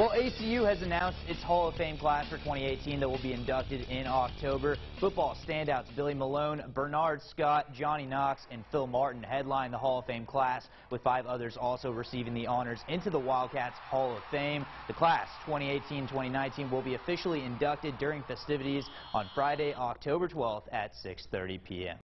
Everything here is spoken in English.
Well, ACU has announced its Hall of Fame class for 2018 that will be inducted in October. Football standouts Billy Malone, Bernard Scott, Johnny Knox, and Phil Martin headline the Hall of Fame class, with five others also receiving the honors into the Wildcats Hall of Fame. The class 2018-2019 will be officially inducted during festivities on Friday, October 12th at 6.30 p.m.